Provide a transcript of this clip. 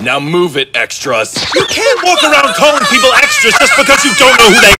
Now move it, extras. You can't walk around calling people extras just because you don't know who they